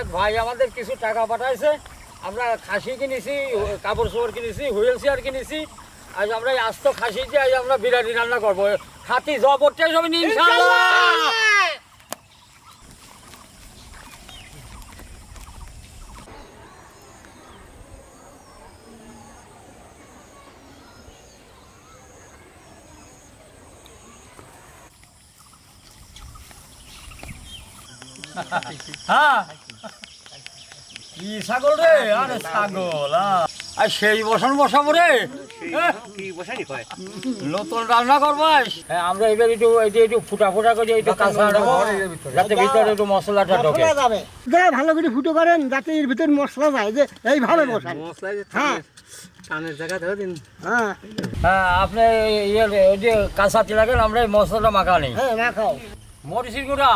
এক ভাই আমাদের কিছু টাকা পাঠাইছে। আমরা খাসি কিনেছি, কাপড় চোপড় কিনেছি, হুইল চেয়ার কিনেছি। আজ আমরা আস্ত খাসি দিয়ে আজ আমরা বিরিয়ানি রান্না করব। খাতি জবরটাই সব ইনশাআল্লাহ! হ্যাঁ। কি ছাগল রে? আরে ছাগল হ্যাঁ। আর সেই বসন বসাবো রে। হ্যাঁ? নতুন রান্না করবাস? হ্যাঁ আমরা এবার একটু একটু ফুটা ফুটা করে একটু কাঁচা রাখব। যাতে ভিতরে একটু মশলাটা ঢোকে। যারা ভালো করে ফুটো করেন যাতে এর ভিতরে মশলা যায় যে এইভাবে বসান। হ্যাঁ। হ্যাঁ। হ্যাঁ আপনি ইয়ে ওই যে কাঁচা আমরা এই মশলাটা মাখা নেই। হ্যাঁ মাখাও। মরিচের গুঁড়া।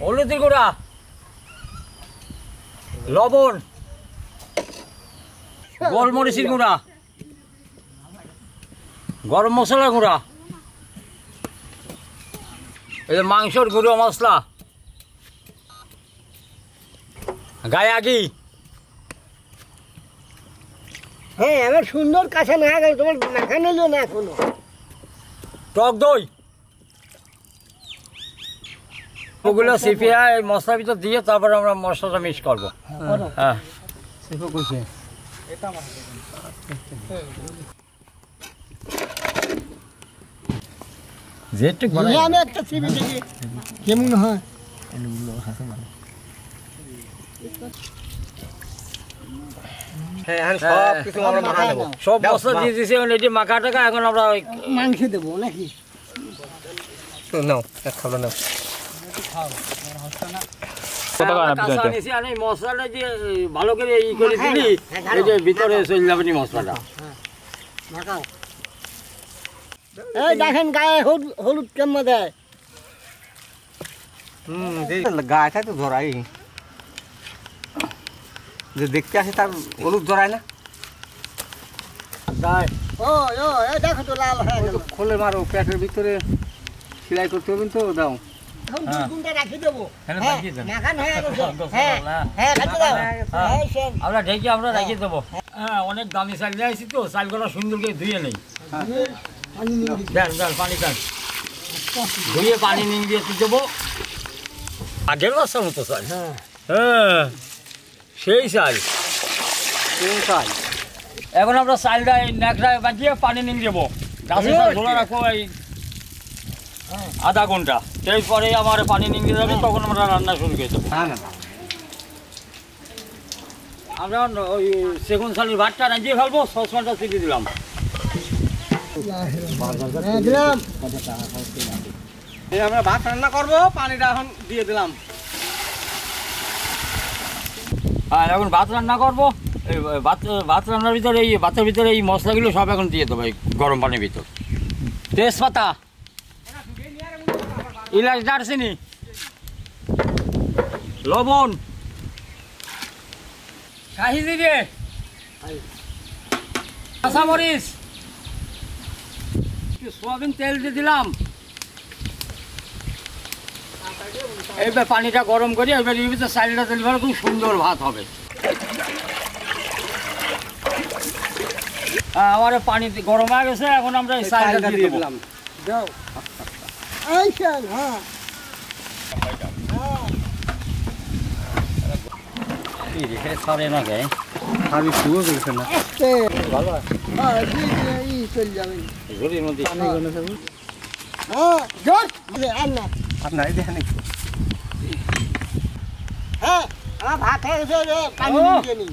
হলুদের গুঁড়া। লবণ। গোলমরিচের গুঁড়া। গরম মশলা গুঁড়া। এই যে মাংসর গুঁড়ো মশলা। গায়াগি হ্যাঁ আমার সুন্দর কাঁচা না গেল তোমার মাখা নিলো না কোনো টক দই। ওগুলো সিপিয়া এই মশলার ভিতর দিয়ে তারপর আমরা মশলাটা মিক্স করব। হ্যাঁ। কেমন হয়? সব কিছু মাখা মশলা দিয়ে দিয়েছি এখন এটি মাখা টাকা এখন আমরা মাংস দেবো নাকি? এই মশলাটা যে ভালো করে ই করে দিলি এই যে ভিতরে চলে যাবে মশলাটা এই দেখেন গায়ে হলুদ কেমন দেয় গায়েটা তো ধরাই যে দেখতে আসে তার হলুদ ধরায় না তাই ও ও এই দেখো তো লাল হয়ে গেল খোলে মারো পেটের ভিতরে সেলাই করতে হবে তো দাও এখন দুই গুণটা রাখি দেবো। হ্যাঁ, হ্যাঁ হয়ে হ্যাঁ। হ্যাঁ হ্যাঁ। আমরা ঢেকে আমরা রেখে দেবো। হ্যাঁ। অনেক দামি চাল নিয়ে আসি তো চালগুলো সুন্দর করে ধুয়ে নেই। পানি দেন ধুয়ে পানি নিয়ে দিয়ে দেবো? আগের বাসার মতো চাল। হ্যাঁ। সেই চাল। কোন চাই এখন আমরা চালটা এই ন্যাকড়ায় বাজিয়ে পানি নিয়ে দেবো। গাছে ধরে রাখো এই আধা ঘণ্টা। এরপরে আমার পানি নিয়ে যাবে তখন আমরা রান্না শুরু করে দেবো। আমরা ওই সেগুন শালির ভাতটা রাঁধিয়ে ফেলব সসমানটা চিঠি দিলাম। হ্যাঁ আমরা ভাত রান্না করব পানিটা এখন দিয়ে দিলাম। আর এখন ভাত রান্না করব। এই ভাত ভাত রান্নার ভিতরে এই ভাতের ভিতরে এই মশলাগুলো সব এখন দিয়ে দেবো এই গরম পানির ভিতর। তেজপাতা। ইলাচ দারচিনি লবণ। কাহি দিবে কাঁচামরিচ সোয়াবিন তেল দিয়ে দিলাম। এইবার পানিটা গরম করি এবার এর ভিতরে চালটা দিলে খুব সুন্দর ভাত হবে। আমার পানি গরম হয়ে গেছে এখন আমরা এই দিয়ে দিয়ে দিলাম। দাও। এই শোন হ্যাঁ। সরে না গে আমি শুয়ে গেছে না ভালো হ্যাঁ এই যে এই চল যাবেন ঝুড়ির মধ্যে হ্যাঁ জোর দে আর না আপনার দেখেন একটু হ্যাঁ আমার ভাত হয়ে গেছে রে পানি দিয়ে নি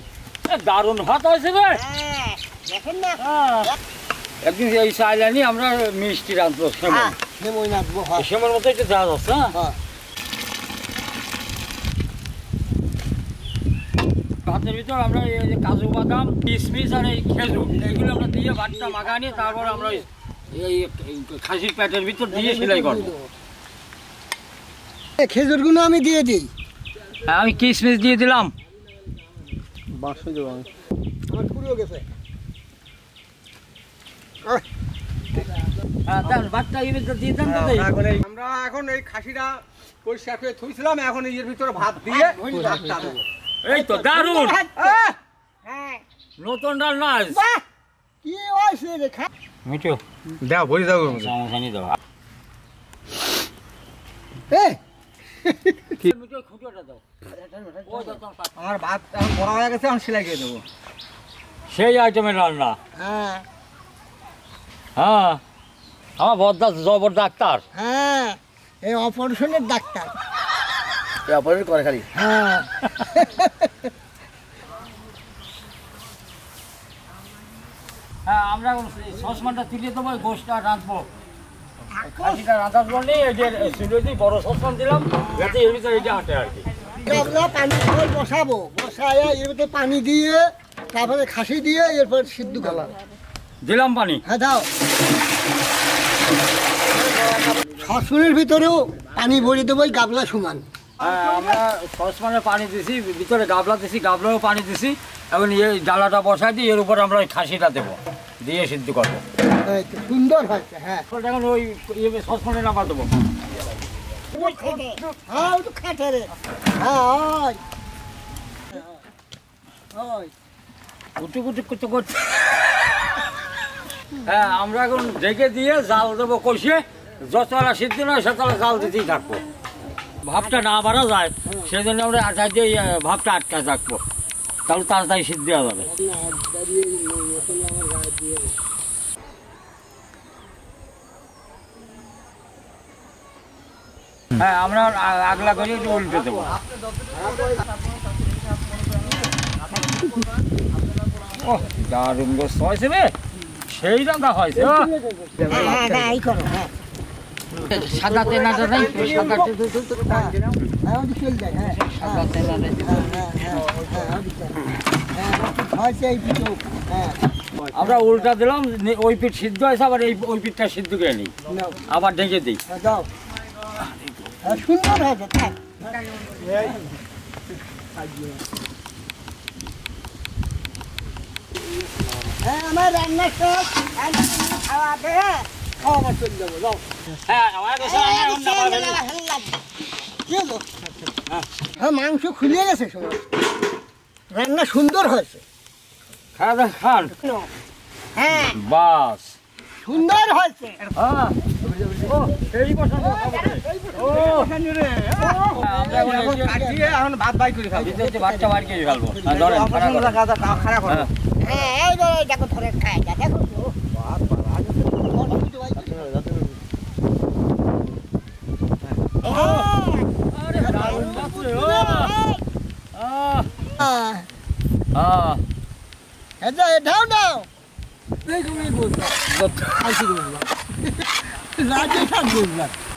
দারুণ ভাত হয়েছে রে হ্যাঁ। দেখেন না হ্যাঁ। একদিন এই আমরা মিষ্টি রাঁধবো মতো একটু দেওয়া যাচ্ছে হ্যাঁ হ্যাঁ ভাতের ভিতর আমরা এই যে কাজু বাদাম কিশমিশ আর এই খেজুর এইগুলো আমরা দিয়ে ভাতটা মাখা নিয়ে তারপর আমরা এই- খাসির প্যাটের ভিতর দিয়ে সেলাই করব খেজুরগুলো আমি দিয়ে দিই হ্যাঁ, আমি কিশমিশ দিয়ে দিলাম বাঁশো দেবো আমি আমার পুরো গেছে আমরা এখন এই খাসিটা পরিষ্কার করে থুইছিলাম এখন এর ভিতরে ভাত দিয়ে ভাতটা দেবো। এই তো দারুণ। আহ! হ্যাঁ। নতুন রান্না বাহ! কি হয়েছে রে খা মিঠু দাও ভরি দাও সমস্যা নেই দাও এই মিঠু খুঁটিটা দাও। আমার ভাত এখন বড় হয়ে গেছে এখন সেলাই করে দেবো। সেই আইটেমের রান্না। হ্যাঁ। হ্যাঁ। আমার বদ্দা জবর ডাক্তার। হ্যাঁ এই অপারেশনের ডাক্তার। অপারেট করে খালি। হ্যাঁ। হ্যাঁ আমরা সসমানটা গোষ্ঠটা রাঁধবো। খাসিটা রাঁধার জন্য এই যে সিলেটি বড় সসমান দিলাম যাতে এর ভিতরে এটা হাঁটে আর কি। গাবলা পানি বসাবো। বসায় এর ভিতরে পানি দিয়ে তারপরে খাসি দিয়ে এরপর সিদ্ধ করলাম। দিলাম পানি। হ্যাঁ দাও। সসপ্যানের ভিতরেও পানি ভরে দেবো গাবলা সমান। হ্যাঁ আমরা সসমানে পানি দিছি ভিতরে গাবলা দিছি গাবলাও পানি দিছি এখন এই ডালাটা বসাই দিই এর উপর আমরা ওই খাসিটা দেবো দিয়ে সিদ্ধ করব। সুন্দর হয়েছে হ্যাঁ। এখন ওই ইয়ে সসমানে নামা দেবো। হ্যাঁ ওই তো খাটে রে। হ্যাঁ। হ্যাঁ আমরা এখন ঢেকে দিয়ে জাল দেবো কষিয়ে, যতলা সিদ্ধ নয় সেতলা জাল দিতেই থাকব। ভাবটা না বাড়া যায়, সেজন্য আমরা আটা দিয়ে ভাবটা আটকায় থাকব। তাহলে তাড়াতাড়ি সিদ্ধ হয়ে যাবে। হ্যাঁ আমরা আগলা করে উল্টে দেবো। দারুণ গোস্ত হয়েছে সেই ও। হ্যাঁ হ্যাঁ হ্যাঁ হ্যাঁ সাদা তেনাটা নাই সাদা হ্যাঁ হ্যাঁ। হ্যাঁ হ্যাঁ হ্যাঁ হ্যাঁ হ্যাঁ হ্যাঁ আমরা উল্টা দিলাম ওই পিঠ সিদ্ধ হয়েছে আবার এই ওই পিঠটা সিদ্ধ করে নিই আবার ঢেকে দিই হ্যাঁ, হ্যাঁ, সুন্দর হয়েছে হ্যাঁ আমার রান্না খাওয়াবে হ্যাঁ চলে যাব যাও হ্যাঁ আমার? হ্যাঁ মাংস খুলিয়ে গেছে রান্না সুন্দর হয়েছে খাওয়া দাওয়া খান হ্যাঁ বাস সুন্দর হয়েছে হ্যাঁ এখন ভাত বাই করে ফেলব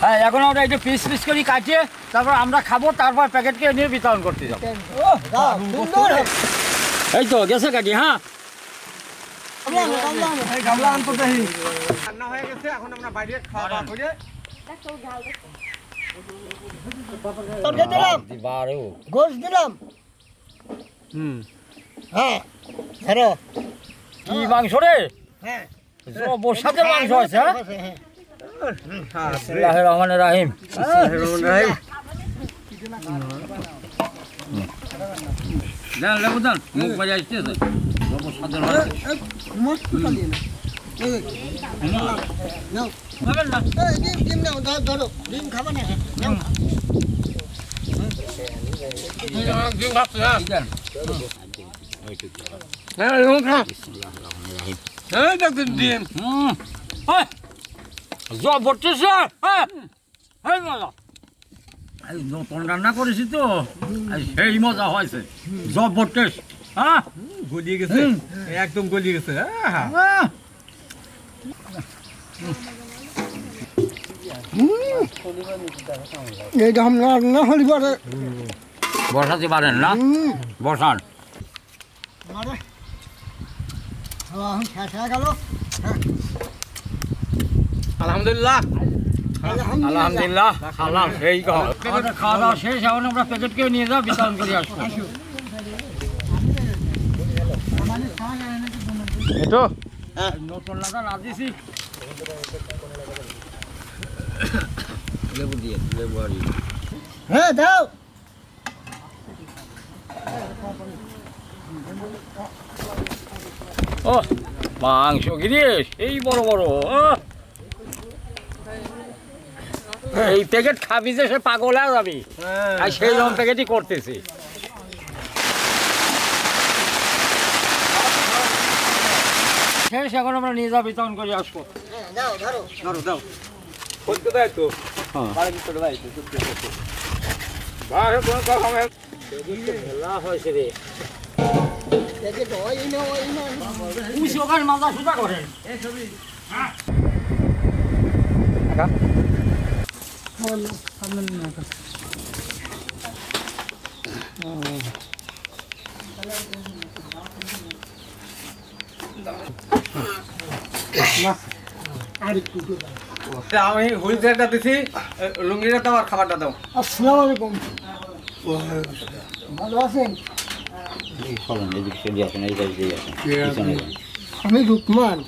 হ্যাঁ, এখন আমরা যে পিস পিস করে কাটিয়ে তারপর আমরা খাব তারপর প্যাকেট করে নিয়ে বিতরণ করতে যাব। এই তো গেছে কাটি হ্যাঁ কামড়ানো, কামড়ানো। এই গামলা আনতো দেখি। রান্না হয়ে গেছে এখন আমরা বাইরে খাওয়া দাওয়া করে তরকারি দিলাম? বারে গোস দিলাম। হুম। হ্যাঁ ধরো। কি মাংস রে? হ্যাঁ। বসাতে মাংস আছে হ্যাঁ? হ্যাঁ। বিসমিল্লাহির রহমানির রহিম। দেন লেবু দেন মুখ বাজে আসতেছে বড় স্বাদের মাংস। মস্ত চালিয়ে না এই, নাও খাবেন না? এই ডিম ডিম নাও ধরো ধরো ডিম খাবে না নাও এই দেন। হুম। এই, জবরদস্ত, হ্যাঁ। এই মজা। এই নতুন রান্না করেছি তো সেই মজা হয়েছে। জবরদস্ত হ্যাঁ? গলিয়ে গেছে। একদম গলিয়ে গেছে আহা। আহ, এইটা আমরা রান্না হলি পরে। বসাতে পারেন না? বসান। হয়ে। আলহামদুলিল্লাহ। আলহামদুলিল্লাহ খালাম সেই খাওয়া দাওয়া শেষ এখন আমরা প্যাকেট করে নিয়ে যাও বিতরণ করে আসব। এটো? নতুন লাগা না দিছি লেবু দিয়ে লেবু আর হ্যাঁ দাও। ও মাংস গিরে এই বড় বড়! এই প্যাকেট খাবি যে সে পাগল আর যাবি। আর সেই রকম প্যাকেটই করতেছি। শেষ এখন আমরা নিয়ে যাব বিতরণ করে আসব। হ্যাঁ ধরো ধরো। দাও করতে দেয় তো। হ্যাঁ। রে। ওখানে সুজা করেন। আমি হুইল চেয়ারটা দিছি লুঙ্গিটা দাও আর খাবারটা দাও। আসসালামু আলাইকুম। ভালো আছেন? আমি রুকমান।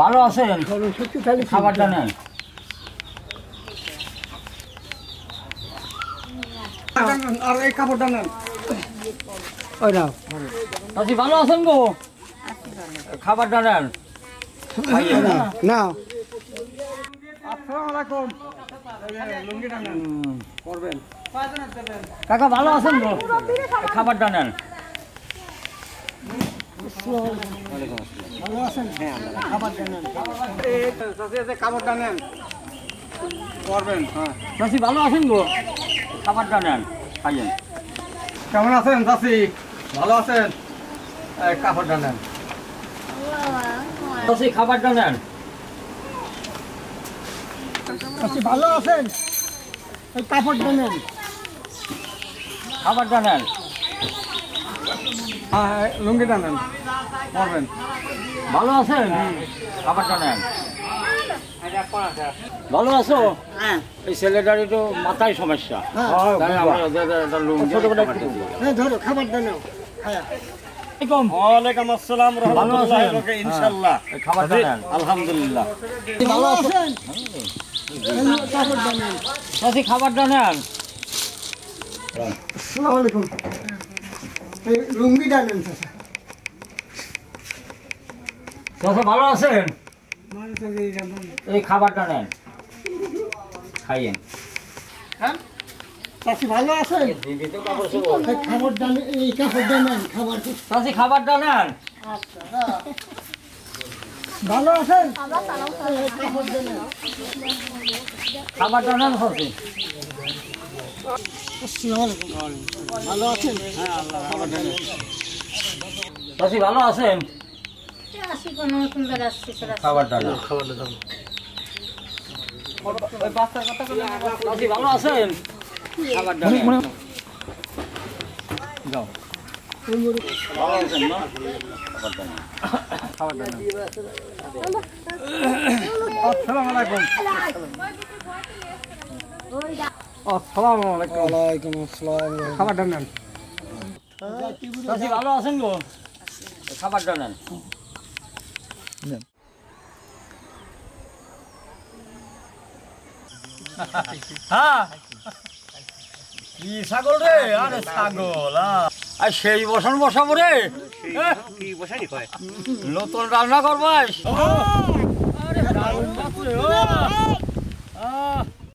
ভালো আছেন? খাবারটা নেন। আর এই কাপড়টা নেন। ওই নাও। চাচি ভালো আছেন গো? খাবারটা নেন। নাও আসসালামু আলাইকুম এই যে লুঙ্গিটা নেন। করবেন। কাকা ভালো আছেন গো? খাবারটা নেন। ভালো আছেন? খাবার দেন এই চাচি, এই যে কাপড়টা নেন। করবেন হ্যাঁ। ভালো আছেন গো? খাবারটা নেন খাইয়েন। কেমন আছেন চাচি? ভালো আছেন? কাপড়টা নেন। চাচি খাবারটা নেন। আচ্ছা ভালো আছেন? এই কাপড়টা নেন। খাবারটা নেন। হ্যাঁ এই লুঙ্গিটা নেন। ভালো আছেন? খাবারটা নেন। ভালো আছো? হ্যাঁ। এই ছেলেটার একটু মাথায় সমস্যা। হ্যাঁ। হ্যাঁ ধরো খাবারটা নেন। লুঙ্গিটা নেন চাচা। চাচা ভালো আছেন? এই খাবারটা নেন। খাইয়েন। চাচি ভালো আছেন? দিদি তো কাপড় চোপড়। এই খাবারটা নে- নেন খাবার চাচি খাবারটা নেন। ভালো আছেন? খাবারটা নেন ভালো আছেন? চাচি ভালো আছেন? আসি কোনো বলে খাবারটা নেন আসসালাম খাবারটা নেন। চাচি ভালো আছেন গো? খাবারটা নেন। হ্যাঁ। কি ছাগল রে? আরে ছাগল। আর সেই বসন বসাবো রে। হ্যাঁ? নতুন রান্না করবাস। আরে